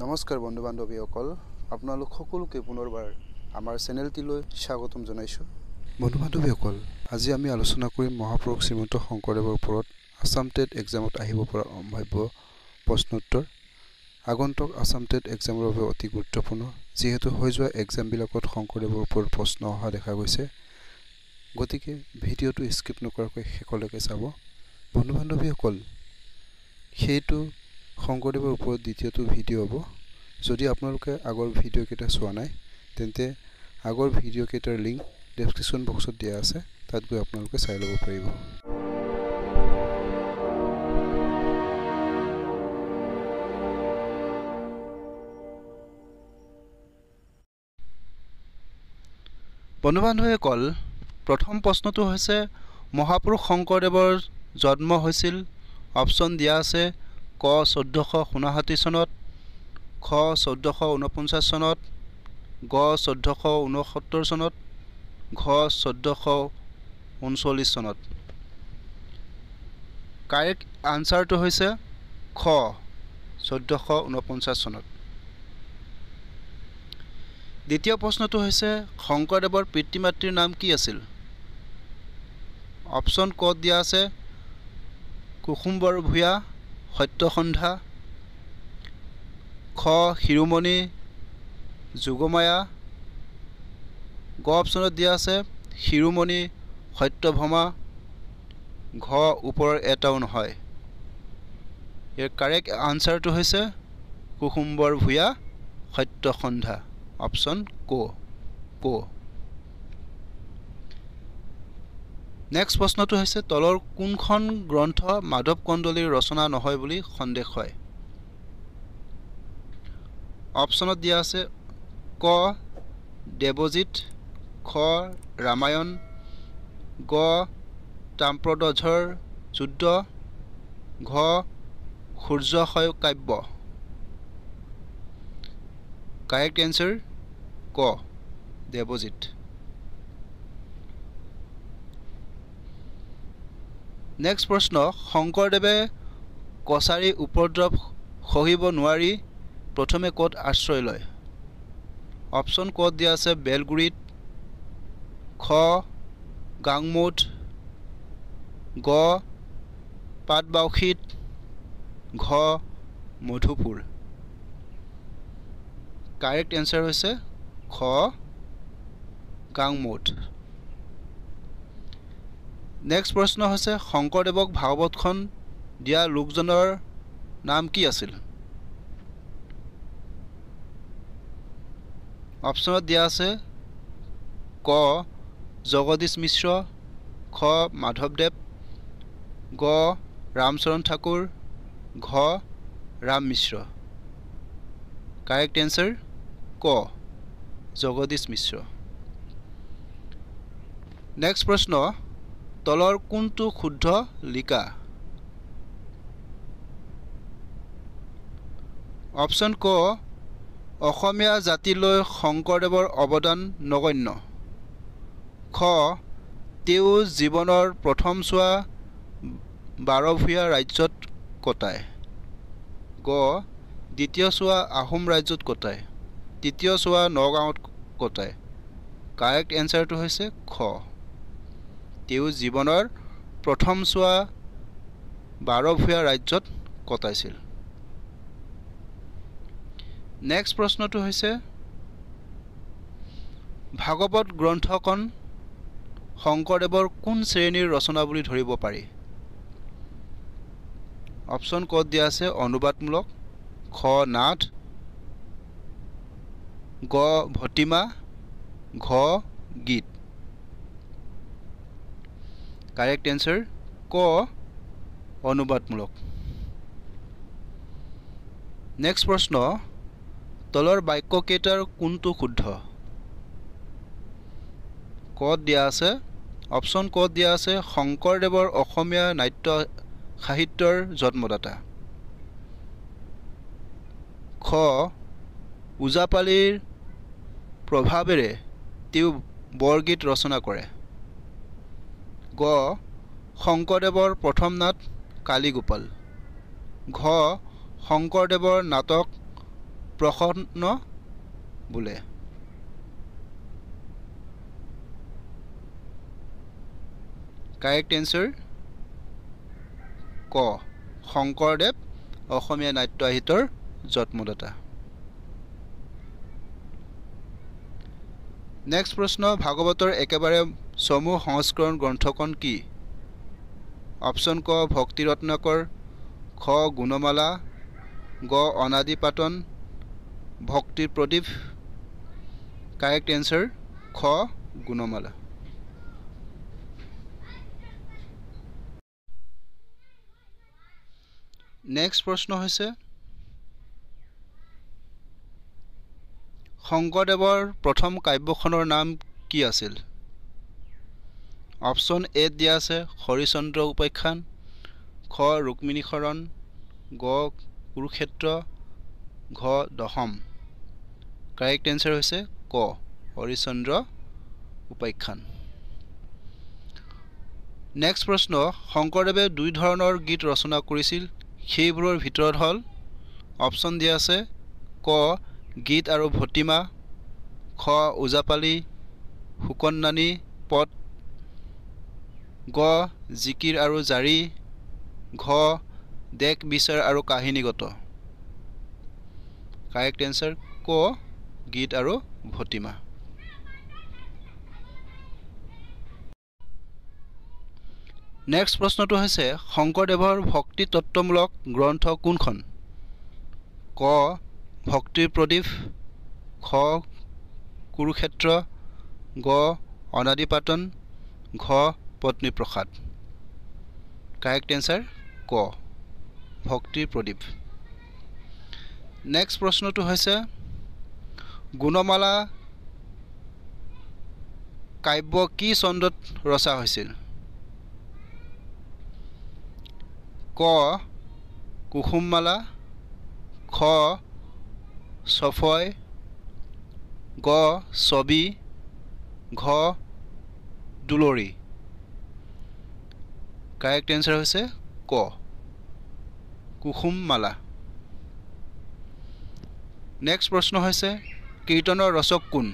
নমস্কাৰ বন্ধু বান্ধৱীসকল আপোনালোক সকলোকে পুনৰবাৰ আমাৰ চেনেলটিলৈ স্বাগতম জনাইছোঁ। বন্ধু বান্ধৱীসকল আজি আমি আলোচনা কৰিম মহাপুৰুষ শ্ৰীমন্ত শংকৰদেৱৰ ওপৰত আছাম টেট এক্সামত আহিব পৰা সম্ভাৱ্য প্ৰশ্নোত্তৰ। আগন্তুক আছাম টেট এক্সামৰ বাবে অতি গুৰুত্বপূৰ্ণ যিহেতু হৈ যোৱা এক্সামবিলাকত শংকৰদেৱৰ ওপৰত প্ৰশ্ন অহা দেখা গৈছে। গতিকে ভিডিঅ'টো স্কিপ নকৰাকৈ শেষলৈকে চাব। বন্ধু বান্ধৱীসকল সেইটো শংকৰদেৱৰ ওপৰত দ্বিতীয়টো ভিডিঅ' হ'ব। যদি আপোনালোকে আগৰ ভিডিঅ'কেইটা চোৱা নাই তেন্তে আগৰ ভিডিঅ'কেইটাৰ লিংক ডেছক্ৰিপশ্যন বক্সত দিয়া আছে তাত গৈ আপোনালোকে চাই ল'ব পাৰিব। বন্ধু বান্ধৱীসকল প্ৰথম প্ৰশ্নটো হৈছে মহাপুৰুষ শংকৰদেৱৰ জন্ম হৈছিল অপশ্যন দিয়া আছে ক চৈধ্যশ ঊনষাঠি চনত খ চৈধ্যশ ঊনপঞ্চাছ চনত গ চৈধ্যশ ঊনসত্তৰ চনত ঘ চৈধ্যশ ঊনচল্লিছ চনত। কাৰেক্ট আনচাৰটো হৈছে খ চৈধ্যশ ঊনপঞ্চাছ চনত। দ্বিতীয় প্ৰশ্নটো হৈছে শংকৰদেৱৰ পিতৃ মাতৃৰ নাম কি আছিল? অপশ্যন ক'ত দিয়া আছে? কুসুম্বৰ ভূঞা সত্যসন্ধা খ শিৰোমণি যোগমায়া গ অপশ্যনত দিয়া আছে শিৰোমণি সত্যভমা ঘ ওপৰৰ এটাও নহয়। ইয়াৰ কাৰেক্ট আনচাৰটো হৈছে কুসুম্বৰ ভূঞা সত্যসন্ধা অপশ্যন ক ক। নেক্সট প্ৰশ্নটো হৈছে তলৰ কোনখন গ্ৰন্থ মাধৱ কন্দলীৰ ৰচনা নহয় বুলি সন্দেহ হয়? অপশ্যনত দিয়া আছে ক দেৱজিত খ ৰামায়ণ গ তাম্ৰধ্বজৰ যুদ্ধ ঘ সূৰ্যশয় কাব্য কাৰেক্ট এনচাৰ ক দেৱজিত। নেক্সট প্ৰশ্ন শংকৰদেৱে কছাৰী উপদ্ৰৱ সহিব নোৱাৰি প্ৰথমে ক'ত আশ্ৰয় লয়? অপশ্যন ক'ত দিয়া আছে? বেলগুৰিত খ গাংমুঠ গ পাটবাউসীত ঘ মধুপুৰ। কাৰেক্ট এনচাৰ হৈছে খ গাংমুঠ। নেক্সট প্ৰশ্ন হৈছে শংকৰদেৱক ভাগৱতখন দিয়া লোকজনৰ নাম কি আছিল? অপশ্যনত দিয়া আছে ক জগদীশ মিশ্ৰ খ মাধৱদেৱ গ ৰামচৰণ ঠাকুৰ ঘ ৰাম মিশ্ৰ। কাৰেক্ট এনচাৰ ক জগদীশ মিশ্ৰ। নেক্সট প্ৰশ্ন তলৰ কোনটো শুদ্ধ লিকা অপশ্যন ক অসমীয়া জাতিলৈ শংকৰদেৱৰ অৱদান নগণ্য। খ তেওঁ জীৱনৰ প্ৰথম চোৱা বাৰভূঞা ৰাজ্যত কটায়। গ দ্বিতীয় চোৱা আহোম ৰাজ্যত কটায়। তৃতীয় চোৱা নগাঁৱত কটায়। কাৰেক্ট এনচাৰটো হৈছে খ। তেওঁ জীৱনৰ প্ৰথম চোৱা বাৰভূঞা ৰাজ্যত কটাইছিল। নেক্সট প্ৰশ্নটো হৈছে ভাগৱত গ্ৰন্থখন শংকৰদেৱৰ কোন শ্ৰেণীৰ ৰচনা বুলি ধৰিব পাৰি? অপশ্যন ক'ত দিয়া আছে? অনুবাদমূলক খ নাথ গ ভটিমা ঘ গীত। কাৰেক্ট এনচাৰ ক অনুবাদমূলক নেক্সট প্ৰশ্ন তলৰ বাক্যকেইটাৰ কোনটো শুদ্ধ কত দিয়া আছে অপশ্যন কত দিয়া আছে শংকৰদেৱৰ অসমীয়া নাট্য সাহিত্যৰ জন্মদাতা খ ওজাপালিৰ প্ৰভাৱেৰে তেওঁ বৰগীত ৰচনা কৰে গ শংকৰদেৱৰ প্ৰথম নাট কালীগোপাল। ঘ শংকৰদেৱৰ নাটক প্ৰসন্ন বোলে। কাৰেক্ট এনচাৰ ক শংকৰদেৱ অসমীয়া নাট্য সাহিত্যৰ জন্মদাতা। নেক্সট প্ৰশ্ন ভাগৱতৰ একেবাৰে চমু সংস্কৰণ গ্ৰন্থখন কি? অপশ্যন ক ভক্তি ৰত্নাকৰ খ গুণমালা গ অনাদি পাতন ভক্তিৰ প্ৰদীপ কাৰেক্ট এনচাৰ খ গুণমালা। নেক্সট প্ৰশ্ন হৈছে শংকৰদেৱৰ প্ৰথম কাব্যখনৰ নাম কি আছিল? অপশ্যন এত দিয়া আছে হৰিচন্দ্ৰ উপাখ্যান খ ৰুক্মিণীশৰণ গ কুৰুক্ষেত্ৰ ঘ দশম। কাৰেক্ট এনচাৰ হৈছে ক হৰিচন্দ্ৰ উপাখ্যান। নেক্সট প্ৰশ্ন শংকৰদেৱে দুই ধৰণৰ গীত ৰচনা কৰিছিল সেইবোৰৰ ভিতৰত হ'ল অপশ্যন দিয়া আছে ক গীত আৰু ভতিমা খ ওজাপালি সুকন্নানী পথ গ জিকিৰ আৰু জাৰি ঘ দেশ বিচাৰ আৰু কাহিনীগত। কাৰেক্ট এনচাৰ ক গীত আৰু ভতিমা নেক্সট প্ৰশ্নটো হৈছে শংকৰদেৱৰ ভক্তি তত্ত্বমূলক গ্ৰন্থ কোনখন? ক ভক্তিৰ প্ৰদীপ খ কুৰুক্ষেত্ৰ গ অনাদিপাতন ঘ পত্নীপ্ৰসাদ কাৰেক্ট এনচাৰ ক। ভক্তিৰ প্ৰদীপ। নেক্সট প্ৰশ্নটো হৈছে গুণমালা কাব্য কি চন্দত ৰচা হৈছিল? ক কুসুমমালা খ ছফয় গ ছবি ঘ দুলৰি। কাৰেক্ট এনচাৰ হৈছে? ক। কুসুমমালা। নেক্সট প্ৰশ্ন হৈছে কীৰ্তনৰ ৰচক কোন?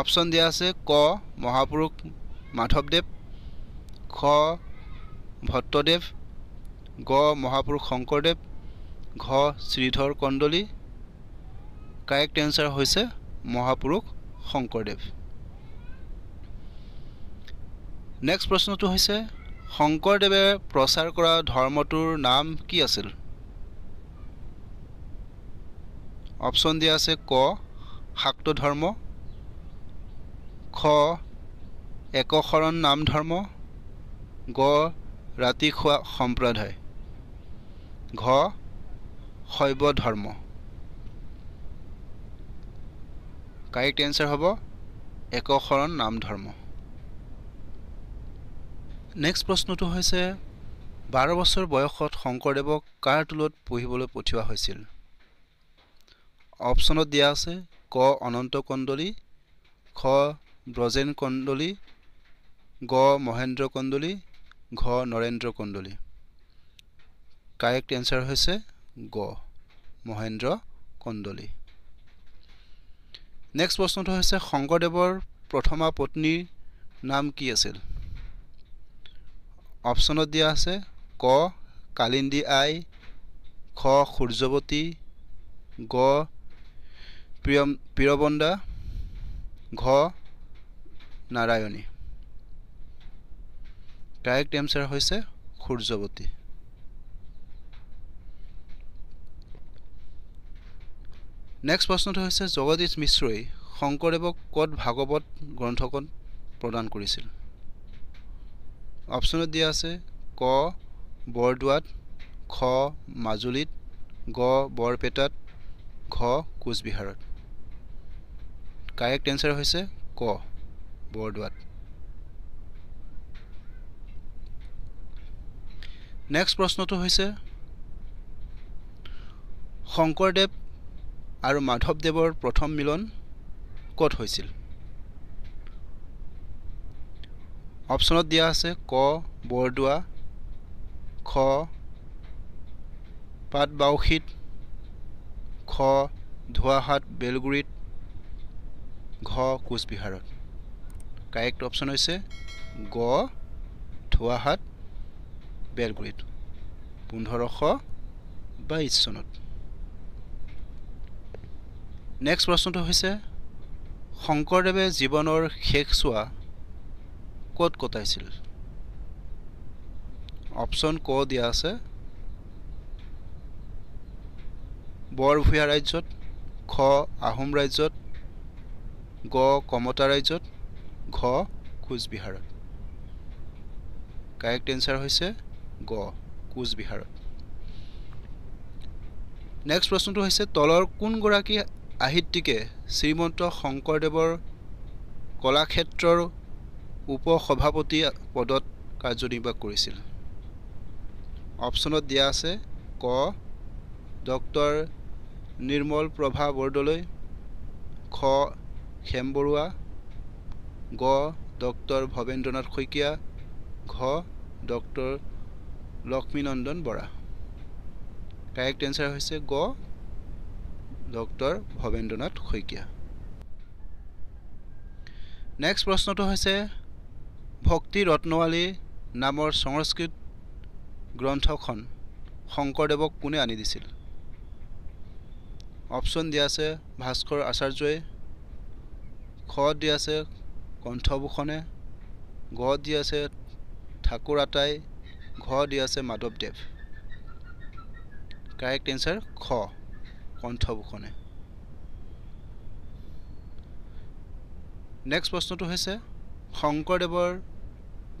অপশ্যন দিয়া আছে ক মহাপুৰুষ মাধৱদেৱ খ ভট্টদেৱ গ মহাপুৰুষ শংকৰদেৱ ঘ শ্ৰীধৰ কণ্ডলী কাৰেক্ট এনচাৰ হৈছে মহাপুৰুষ শংকৰদেৱ। নেক্সট প্ৰশ্নটো হৈছে শংকৰদেৱে প্ৰচাৰ কৰা ধৰ্মটোৰ নাম কি আছিল? অপশ্যন দিয়া আছে ক শাক্ত ধৰ্ম খ একশৰণ নাম ধৰ্ম গ ৰাতি খোৱা সম্প্ৰদায় ঘ শৈৱ ধৰ্ম। কাৰেক্ট এনচাৰ হ'ব একশৰণ নাম ধৰ্ম। নেক্সট প্ৰশ্নটো হৈছে বাৰ বছৰ বয়সত শংকৰদেৱক কাৰ টোলত পঢ়িবলৈ পঠিওৱা হৈছিল? অপশ্যনত দিয়া আছে ক অনন্ত কণ্ডলী খ ব্ৰজেন কণ্ডলী গ মহেন্দ্ৰ কণ্ডলী ঘ নৰেন্দ্ৰ কণ্ডলী কাৰেক্ট এনচাৰ হৈছে গ মহেন্দ্ৰ কণ্ডলী নেক্সট প্ৰশ্নটো হৈছে শংকৰদেৱৰ প্ৰথমা পত্নীৰ নাম কি আছিল? অপশ্যনত দিয়া আছে ক কালিন্দী আই খ সূৰ্যৱতী গ প্ৰিয়ম প্ৰিয়বন্দা ঘ নাৰায়ণী। কাৰেক্ট এনচাৰ হৈছে সূৰ্যৱতী। নেক্সট প্ৰশ্নটো হৈছে জগদীশ মিশ্ৰই শংকৰদেৱক ক'ত ভাগৱত গ্ৰন্থখন প্ৰদান কৰিছিল? অপশ্যনত দিয়া আছে ক বৰদোৱাত খ মাজুলীত গ বৰপেটাত ঘ কোচবিহাৰত। কাৰেক্ট এনচাৰ হৈছে ক বৰদোৱাত। নেক্সট প্ৰশ্নটো হৈছে শংকৰদেৱ আৰু মাধৱদেৱৰ প্ৰথম মিলন ক'ত হৈছিল? অপশ্যনত দিয়া আছে ক বৰদোৱা খ পাটবাউসীত খ ধোৱাহাট বেলগুৰিত ঘ কোচবিহাৰত। কাৰেক্ট অপশ্যন হৈছে গ ধোৱাহাট বেলগুৰিত। পোন্ধৰশ বাইছ চনত। নেক্সট প্ৰশ্নটো হৈছে শংকৰদেৱে জীৱনৰ শেষচোৱা ক'ত কটাইছিল অপশ্যন ক দিয়া আছে। বৰভূঞা ৰাজ্যত খ আহোম ৰাজ্যত গ কমতা ৰাজ্যত ঘ কোচবিহাৰত। কাৰেক্ট এনচাৰ হৈছে গ কোচবিহাৰত। নেক্সট প্ৰশ্নটো হৈছে তলৰ কোনগৰাকী সাহিত্যিকে শ্ৰীমন্ত শংকৰদেৱৰ কলাক্ষেত্ৰৰ উপ সভাপতি পদত কাৰ্যনিৰ্বাহ কৰিছিল। অপশ্যনত দিয়া আছে ক ডক্টৰ নিৰ্মল প্ৰভা বৰদলৈ খ খেম বৰুৱা গ ডক্টৰ ভৱেন্দ্ৰনাথ শইকীয়া ঘ doctor Lakshminandan Bora. Correct answer হৈছে গ ডক্টৰ ভৱেন্দ্ৰনাথ শইকীয়া। নেক্সট প্ৰশ্নটো হৈছে ভক্তি ৰত্নৱালী নামৰ সংস্কৃত গ্ৰন্থখন শংকৰদেৱক কোনে আনি দিছিল? অপশ্যন দিয়া আছে ভাস্কৰ আচাৰ্যই খ দিয়া আছে কণ্ঠভূষণে গ দি আছে ঠাকুৰ আটাই ঘ দি আছে মাধৱদেৱ। কাৰেক্ট এনচাৰ খ কণ্ঠভূষণে। নেক্সট প্ৰশ্নটো হৈছে শংকৰদেৱৰ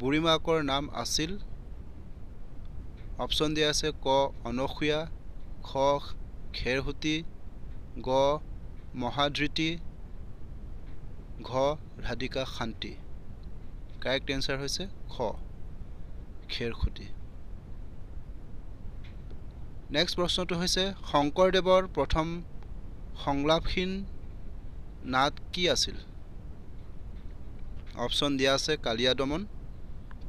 বুঢ়ীমাকৰ নাম আছিল। অপশ্যন দিয়া আছে ক অনসূয়া খ খেৰসূতী গ মহাধৃতি ঘ ৰাধিকা শান্তি। কাৰেক্ট এনচাৰ হৈছে খ খেৰসূতী নেক্সট প্ৰশ্নটো হৈছে শংকৰদেৱৰ প্ৰথম সংলাপহীন নাট কি আছিল? অপশ্যন দিয়া আছে কালিয়া দমন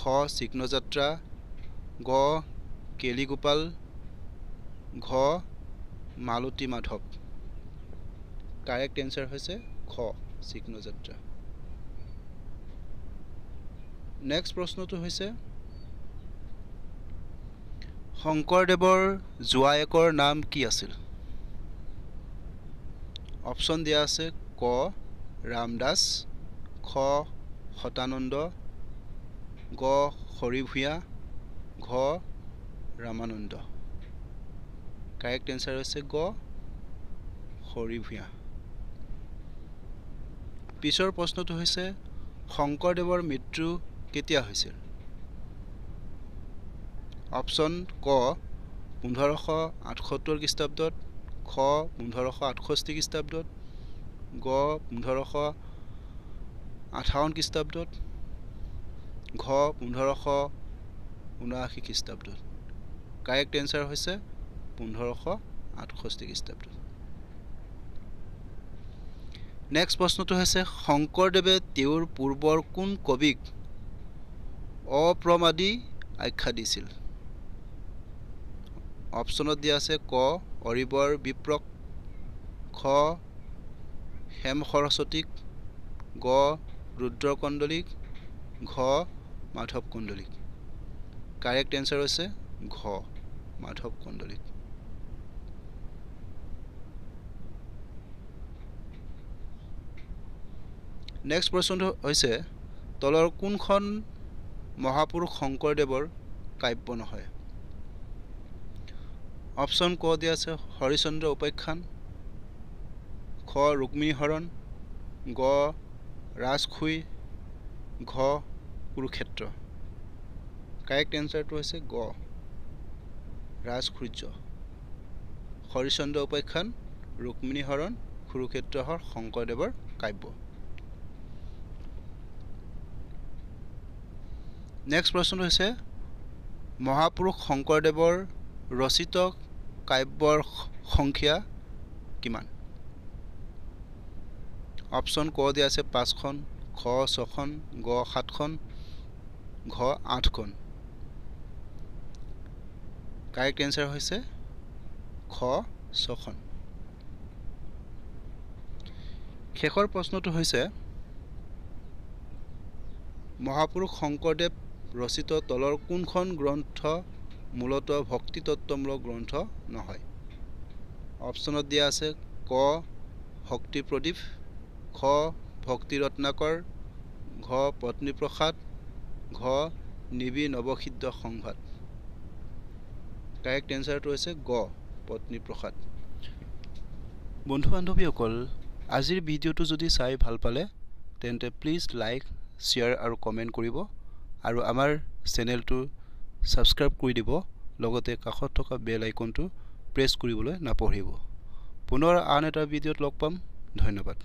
খ চিকনযাত্ৰা গ কেলিগোপাল ঘ মালতী মাধৱ কাৰেক্ট এনচাৰ হৈছে খ চিকনযাত্ৰা। নেক্সট প্ৰশ্নটো হৈছে শংকৰদেৱৰ জোৱায়েকৰ নাম কি আছিল? অপশ্যন দিয়া আছে ক ৰামদাস খ সতানন্দ গ হৰি ভূঞা ঘ ৰামানন্দ। কাৰেক্ট এনচাৰ হৈছে গ হৰি ভূঞা পিছৰ প্ৰশ্নটো হৈছে শংকৰদেৱৰ মৃত্যু কেতিয়া হৈছিল? অপশ্যন ক পোন্ধৰশ আঠসত্তৰ খ্ৰীষ্টাব্দত খ পোন্ধৰশ আঠষষ্ঠি খ্ৰীষ্টাব্দত গ পোন্ধৰশ আঠাৱন্ন খ্ৰীষ্টাব্দত ঘ পোন্ধৰশ ঊনাশী খ্ৰীষ্টাব্দত। কাৰেক্ট এনচাৰ হৈছে পোন্ধৰশ আঠষষ্ঠি খ্ৰীষ্টাব্দত। নেক্সট প্ৰশ্নটো হৈছে শংকৰদেৱে তেওঁৰ পূৰ্বৰ কোন কবিক অপ্ৰমাদী আখ্যা দিছিল? অপশ্যনত দিয়া আছে ক অৰিবৰ বিপ্ৰক খ হেম সৰস্বতীক গ ৰুদ্ৰকণ্ডলীক ঘ মাধৱ কণ্ডলীক। কাৰেক্ট এনচাৰ হৈছে ঘ মাধৱ কণ্ডলীক। নেক্সট প্ৰশ্নটো হৈছে তলৰ কোনখন মহাপুৰুষ শংকৰদেৱৰ কাব্য নহয়? অপশ্যন ক দিয়া আছে হৰিচন্দ্ৰ উপাখ্যান খ ৰুক্মিণী হৰণ গ ৰাজখুই ঘ কুৰুক্ষেত্ৰ। কাৰেক্ট এনচাৰটো হৈছে গ। ৰাজসূৰ্য। হৰিচন্দ্ৰ উপাখ্যান ৰুক্মিণী হৰণ কুৰুক্ষেত্ৰ হৰ শংকৰদেৱৰ কাব্য। নেক্সট প্ৰশ্নটো হৈছে মহাপুৰুষ শংকৰদেৱৰ ৰচিত কাব্যৰ সংখ্যা কিমান? অপশ্যন ক দিয়া আছে পাঁচখন খ ছখন গ সাতখন ঘ আঠখন। কাৰেক্ট এনচাৰ হৈছে? খ ছখন। শেষৰ প্ৰশ্নটো হৈছে মহাপুৰুষ শংকৰদেৱ ৰচিত তলৰ কোনখন গ্ৰন্থ মূলতঃ ভক্তিতত্ত্বমূলক গ্ৰন্থ নহয়? অপশ্যনত দিয়া আছে ক শক্তি প্ৰদীপ খ ভক্তি ৰত্নাকৰ ঘ পত্নীপ্ৰসাদ ঘ নিবি নৱসিদ্ধ সংবাদ কাৰেক্ট এনচাৰটো হৈছে গ পত্নীপ্ৰসাদ বন্ধু বান্ধৱীসকল আজিৰ ভিডিঅ'টো যদি চাই ভাল পালে তেন্তে প্লিজ লাইক শ্বেয়াৰ আৰু কমেণ্ট কৰিব আৰু আমাৰ চেনেলটো ছাবস্ক্ৰাইব কৰি দিব লগতে কাষত থকা বেল আইকনটো প্ৰেছ কৰিবলৈ নাপাহৰিব পুনৰ আন এটা ভিডিঅ'ত লগ পাম। ধন্যবাদ।